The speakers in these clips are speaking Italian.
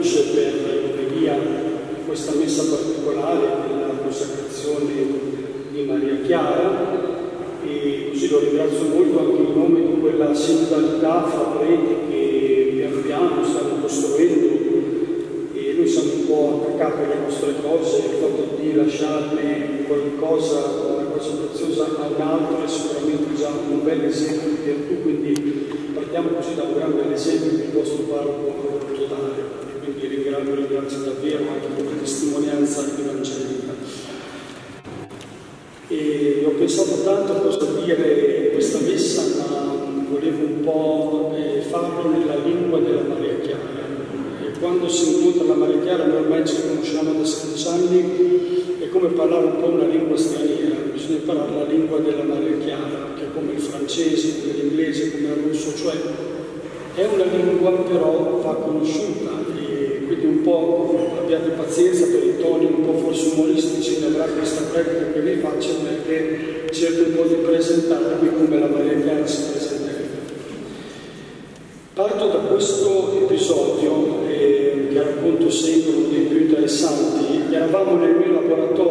conduce per l'omelia questa messa particolare della consacrazione di Maria Chiara. E così lo ringrazio molto anche in nome di quella sindacalità fra preti che pian piano stanno costruendo. E noi siamo un po' attaccati alle nostre cose, il fatto di lasciarne qualcosa, una cosa preziosa all'altro è sicuramente già un bel esempio di virtù, quindi partiamo così da un grande esempio del vostro parroco totale lo ringrazio davvero anche per la testimonianza evangelica. E ho pensato tanto a cosa dire questa messa, ma volevo un po' eh, farlo nella lingua della Maria Chiara. E quando si incontra la Maria Chiara, noi ormai ci conosciamo da 16 anni, è come parlare un po' una lingua straniera, bisogna parlare la lingua della Maria Chiara, che è come il francese, come l'inglese, come il russo, cioè è una lingua però va conosciuta, abbiate pazienza per i toni un po' forse umoristici che avrà questa pratica che vi faccio perché cerco un po' di presentarvi come la Maria Chiara si presenta Parto da questo episodio eh, che racconto sempre uno dei più interessanti. Eravamo nel mio laboratorio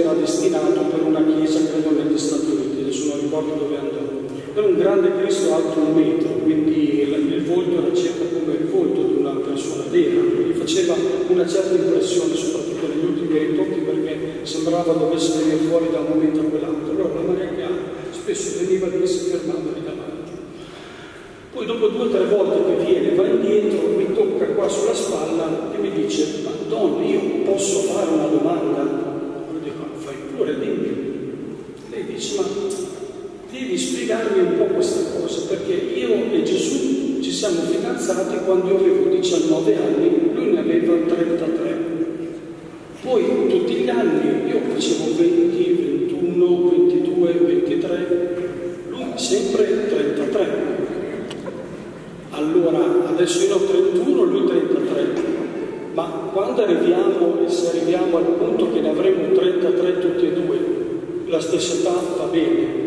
era destinato per una chiesa, credo negli Stati Uniti, adesso non ricordo dove andò. Era un grande Cristo alto un metro, quindi il volto era circa come il volto di una persona vera, mi faceva una certa impressione, soprattutto negli ultimi ritocchi, perché sembrava dovesse venire fuori da un momento a quell'altro. Allora la Maria Chiara spesso veniva lì e si fermava lì davanti. Poi dopo due o tre volte che viene, va indietro, mi tocca qua sulla spalla e mi dice, Madonna, io devi spiegarmi un po' questa cosa, perché io e Gesù ci siamo fidanzati quando io avevo 19 anni, lui ne aveva 33. Poi tutti gli anni io facevo 20, 21, 22, 23, lui sempre 33. Allora, adesso io ho 31, lui 33. Ma quando arriviamo e se arriviamo al punto che ne avremo 33 tutti e due, la stessa età va bene,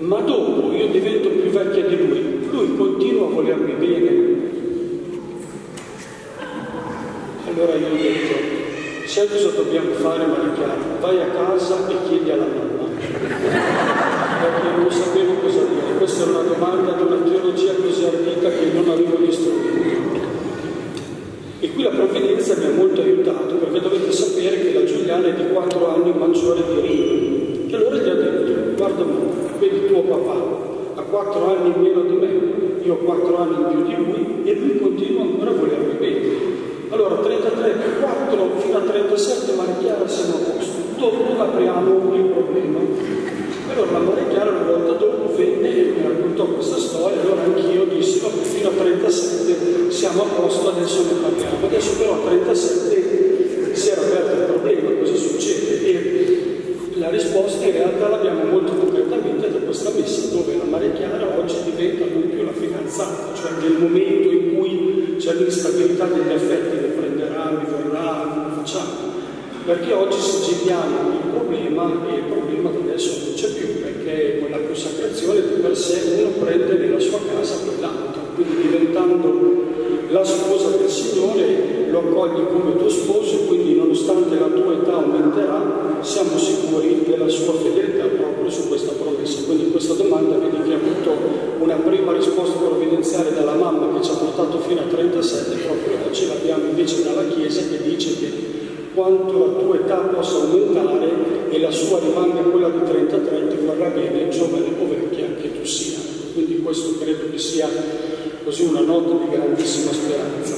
ma dopo io divento più vecchia di lui, lui continua a volermi bene. Allora io ho detto, sai cosa dobbiamo fare Marichiara? Vai a casa e chiedi alla mamma. Perché non sapevo cosa dire, questa è una domanda di una teologia così antica che non avevo gli strumenti. E qui la provvidenza mi ha molto aiutato perché dovete sapere che la Giuliana è di 4 anni maggiore di Rio vedi tuo papà ha quattro anni in meno di me, io ho quattro anni in più di lui e lui continua ancora a volermi bene. Allora 33, 4 fino a 37 Maria Chiara siamo a posto, dopo apriamo il problema. Allora la Maria Chiara una volta dopo venne e mi raccontò questa storia, allora anch'io dissi, fino a 37 siamo a posto. Perché oggi si giriamo il problema e il problema adesso non c'è più, perché con la consacrazione di per sé uno prende nella sua casa quell'altro, quindi diventando la sposa del Signore lo accogli come tuo sposo quindi nonostante la tua età aumenterà siamo sicuri della sua fedeltà proprio su questa promessa. Quindi questa domanda vedi che ha avuto una prima risposta provvidenziale dalla mamma che ci ha portato fino a 37, proprio oggi l'abbiamo invece dalla Chiesa che dice che quanto la tua età possa aumentare e la sua rimanga quella di 33 ti vorrà bene, giovane o vecchia che tu sia. Quindi questo credo che sia così una nota di grandissima speranza.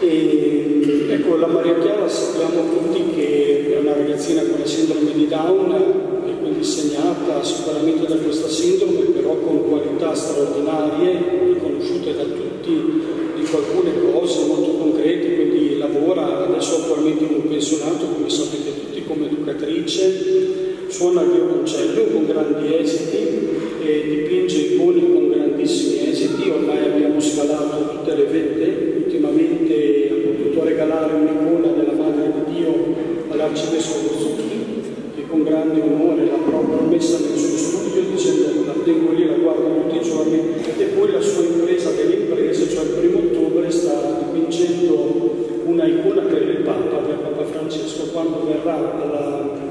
E, ecco, la Maria Chiara sappiamo tutti che è una ragazzina con la sindrome di Down e quindi segnata sicuramente da questa sindrome, però con qualità straordinarie, riconosciute da tutti, di alcune cose molto concrete, quindi lavora adesso attualmente in un pensionato, come sapete tutti, come educatrice, suona il violoncello con grandi esiti e dipinge icone con grandissimi esiti, ormai abbiamo scalato tutte le vette, ultimamente ha regalare un'icona della Madre di Dio all'Arcivescovo Zucchi, che con grande onore l'ha proprio messa nel suo studio dicendo la tengo lì, la guardo tutti i giorni e poi la sua impresa delle imprese, cioè il primo ottobre sta dipingendo una icona per il Papa, per Papa Francesco, quando verrà alla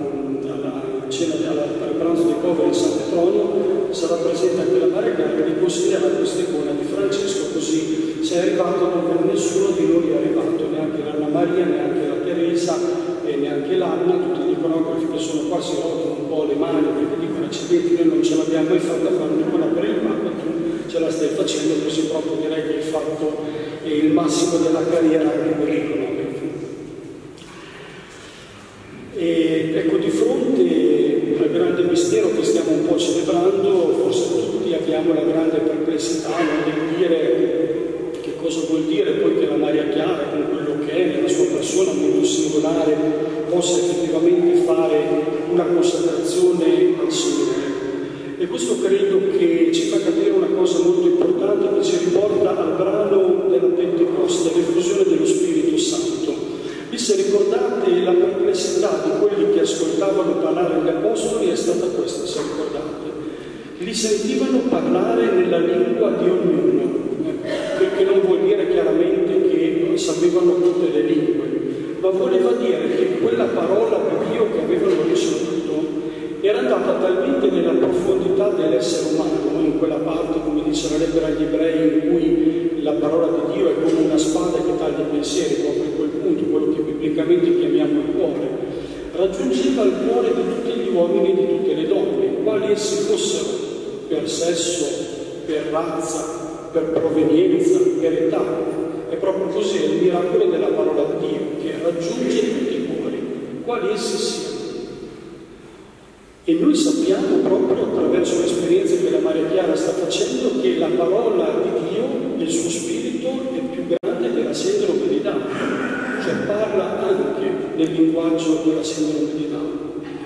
cena al pranzo di poveri in San Petronio sarà presente anche la Maria Chiara di considerare questa icona di Francesco così sei arrivato dove nessuno di noi è arrivato, neanche l'Anna Maria, neanche la Teresa e neanche l'Anna, tutti gli iconografi che sono qua si rotano un po' le mani perché dicono accidenti noi non ce l'abbiamo mai fatta fare un'icona per il Papa, tu ce la stai facendo così proprio direi che hai fatto il massimo della carriera anche per. E ecco, di fronte al grande mistero che stiamo un po' celebrando, forse tutti abbiamo la grande perplessità nel dire che cosa vuol dire poi che la Maria Chiara, con quello che è nella sua persona singolare, possa effettivamente fare una consacrazione al Signore. E questo credo che ci fa capire una cosa molto importante che ci riporta al brano della Pentecoste, l'effusione dello Spirito Santo. E se ricordate la perplessità di quelli che ascoltavano parlare gli apostoli è stata questa, se ricordate. Li sentivano parlare nella lingua di ognuno, perché non vuol dire chiaramente che sapevano tutte le lingue, ma voleva dire che quella parola di Dio che avevano ricevuto era andata talmente nella profondità dell'essere umano, in quella parte, come dice la lettera agli ebrei, in cui la parola di Dio è come una spada che taglia i pensieri, proprio in quel punto, quello che biblicamente chiamiamo il cuore, raggiungeva il cuore di tutti gli uomini e di tutte le donne, quali essi fossero, per sesso, per razza, per provenienza, per età. È proprio così, è il miracolo della parola di Dio, che raggiunge tutti i cuori, quali essi siano. E noi sappiamo proprio attraverso l'esperienza che la Maria Chiara sta facendo che la parola di Dio, il suo spirito, è più grande della sindrome di Down, cioè parla anche nel linguaggio della sindrome di Down.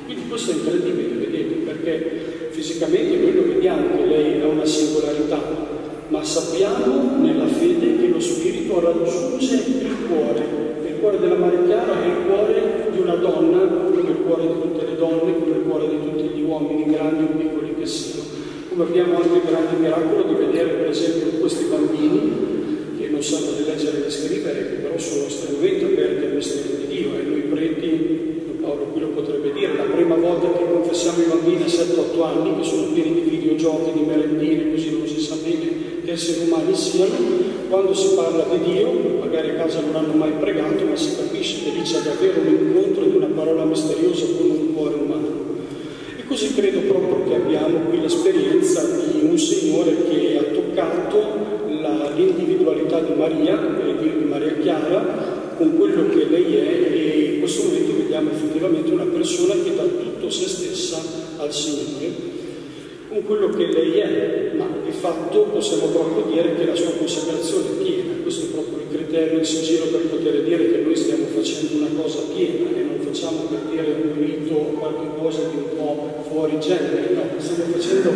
Quindi questo è incredibile, vedete, perché fisicamente noi lo vediamo che lei ha una singolarità, ma sappiamo nella fede che lo spirito raggiunge il cuore il cuore della Maria Chiara è il cuore di una donna, come il cuore di tutte le donne, come il cuore di tutti gli uomini, grandi o piccoli che siano. Come abbiamo anche il grande miracolo di vedere, per esempio, questi bambini che non sanno di leggere di scrivere, che però sono estremamente aperti al mistero di Dio e noi preti, Paolo qui lo potrebbe dire, la prima volta che confessiamo i bambini a 7-8 anni, che sono pieni di videogiochi, di merendine, così non si sa bene che esseri umani siano, quando si parla di Dio, magari a casa non hanno mai pregato, ma si capisce che lì c'è davvero un incontro di una parola misteriosa con un cuore umano. E così credo proprio che abbiamo qui l'esperienza di un Signore che ha toccato l'individualità di Maria, di Maria Chiara, con quello che lei è e in questo momento vediamo effettivamente una persona che dà tutto se stessa al Signore con quello che lei è, ma di fatto possiamo proprio dire che la sua consacrazione è piena, questo è proprio criterio, il sigillo per poter dire che noi stiamo facendo una cosa piena e non facciamo per dire un rito o qualche cosa di un po' fuori genere, no, stiamo facendo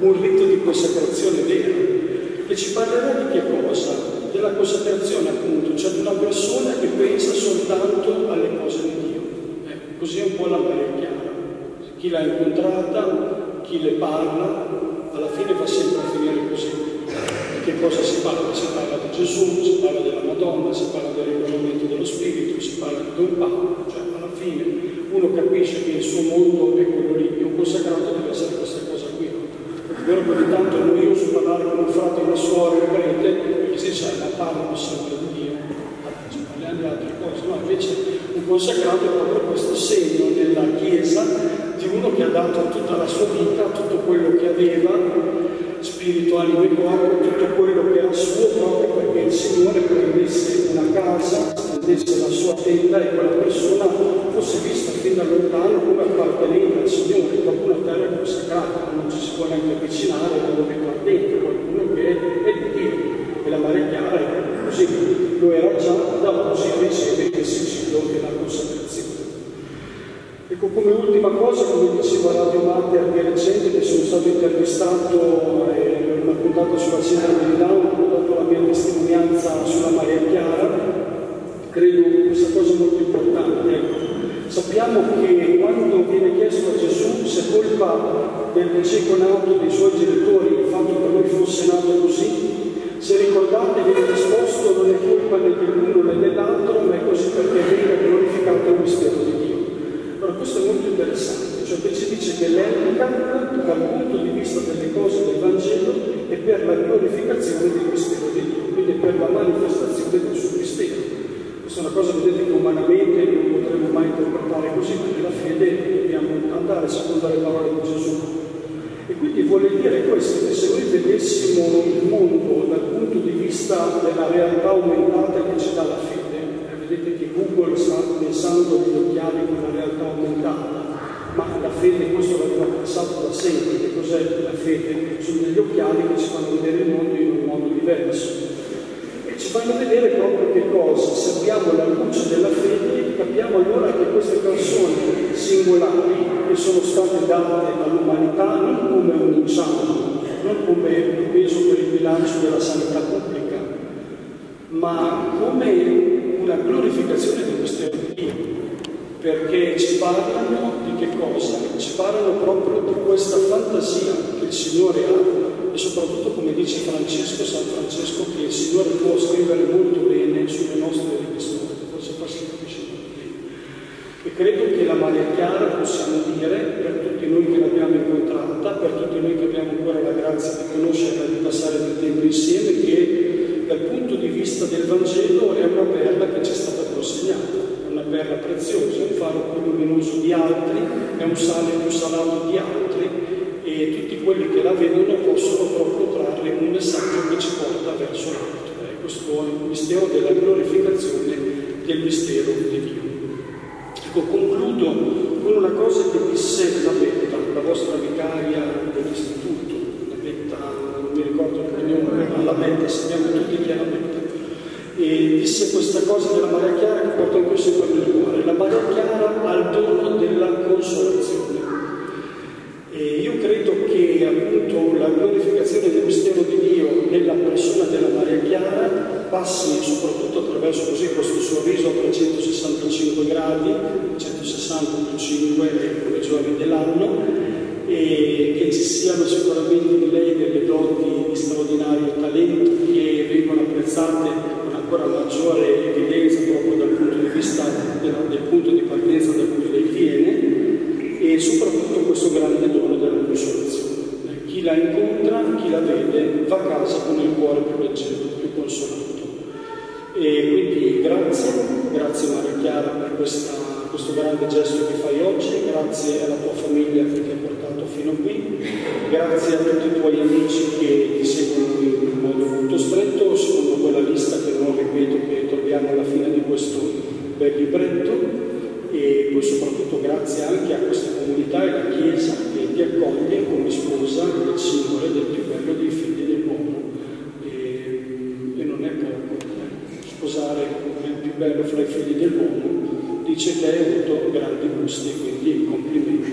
un rito di consacrazione vera, perché ci parlerà di che cosa? Della consacrazione appunto, cioè di una persona che pensa soltanto alle cose di Dio. Eh, così è un po' la Maria Chiara. Chi l'ha incontrata, chi le parla, alla fine va sempre a finire così. Di che cosa si parla? Si parla di Gesù, si parla della Madonna, si parla del rinnovamento dello Spirito, si parla di Don Paolo, cioè alla fine uno capisce che il suo mondo è quello lì, e un consacrato deve essere questa cosa qui. È vero che ogni tanto noi uso parlare con un frate, una suora, un prete, perché si sa, la parlano sempre di Dio, ci parliamo di altre cose, no, invece un consacrato è proprio questo segno nella Chiesa di uno che ha dato tutta la sua vita, tutto quello aveva, spirito, anima e tutto quello che era suo proprio perché il Signore prendesse una casa, stendesse la sua tenda e quella persona fosse vista fin da lontano come appartenente al Signore, proprio una terra consacrata, non ci si può neanche avvicinare dove ardente, qualcuno che è di Dio. E la Maria Chiara è così, lo era già da oggi riceve il sigillo della consacrazione. Ecco, come ultima cosa, come diceva Radio Mater di recente, che sono stato intervistato eh, una puntata sulla sindrome di Down, ho dato la mia testimonianza sulla Maria Chiara, credo questa cosa molto importante. Sappiamo che quando viene chiesto a Gesù se colpa del cieco nato dei suoi genitori il fatto che lui fosse nato così, se ricordate viene risposto non è colpa né dell'uno né dell'altro, ma è così perché venga glorificato il mistero di Dio. Allora questo è molto interessante, cioè che ci dice che l'handicap glorificazione del mistero di Dio, quindi per la manifestazione del suo mistero. Questa è una cosa vedete che umanamente non potremmo mai interpretare così, perché la fede dobbiamo andare secondo le parole di Gesù. E quindi vuole dire questo, che se noi vedessimo il mondo dal punto di vista della realtà aumentata che ci dà la fede, eh, vedete che Google sta pensando agli occhiali con la realtà aumentata, ma la fede, questo l'aveva pensato da sempre, che cos'è la fede? Sono degli occhiali che ci fanno vedere il mondo in un modo diverso. E ci fanno vedere proprio che cosa? Se abbiamo la luce della fede, capiamo allora che queste persone singolari che sono state date all'umanità non come un inciampo, non come un peso per il bilancio della sanità pubblica, ma come una glorificazione di di Dio, perché ci parlano di che cosa? Ci parlano proprio di questa fantasia che il Signore ha e soprattutto come dice Francesco, San Francesco, che il Signore può scrivere molto bene sulle nostre vite storie, forse qua si capisce molto bene. E credo che la Maria Chiara possiamo dire, per tutti noi che l'abbiamo incontrata, per tutti noi che abbiamo ancora la grazia di conoscerla, di passare del tempo insieme, che dal punto di vista del Vangelo è una perla che ci è stata consegnata, perla preziosa, un faro più luminoso di altri, è un sale più salato di altri e tutti quelli che la vedono possono proprio trarre un messaggio che ci porta verso l'alto. È questo è il mistero della glorificazione del mistero di Dio. Ecco, concludo con una cosa che disse la Betta, la vostra vicaria dell'istituto, la Betta, non mi ricordo il cognome, ma la Betta, sappiamo tutti chi è la Betta. E disse questa cosa della Maria Chiara che porta anche sempre nel cuore. La Maria Chiara ha il dono della consolazione. E io credo che appunto la glorificazione del mistero di Dio nella persona della Maria Chiara passi soprattutto attraverso così questo sorriso a 365 gradi, 160 più 5 come giorni dell'anno, e che ci siano sicuramente in lei delle doti di straordinario talento che vengono apprezzate ancora maggiore evidenza proprio dal punto di vista del, del punto di partenza da cui lei viene e soprattutto questo grande dono della consolazione. Chi la incontra, chi la vede, va a casa con il cuore più leggero, più consolato. E quindi grazie, grazie Maria Chiara per questa, questo grande gesto che fai oggi, grazie alla tua famiglia che ti ha portato fino a qui, grazie a tutti i tuoi amici che ti seguono in che non ripeto che troviamo alla fine di questo bel libretto e poi soprattutto grazie anche a questa comunità e alla Chiesa che ti accoglie come sposa del Signore del più bello dei figli dell'uomo e, e non è poco eh. sposare il più bello fra i figli dell'uomo dice che hai avuto grandi gusti quindi complimenti